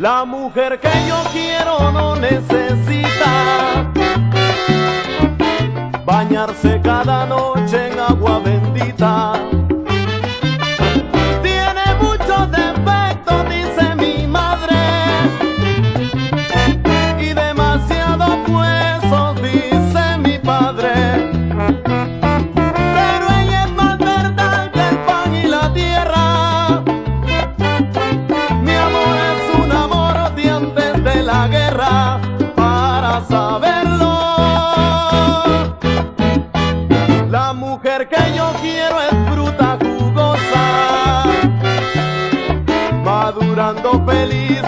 La mujer que yo quiero no necesita bañarse cada noche para saberlo. La mujer que yo quiero es fruta jugosa, madurando feliz.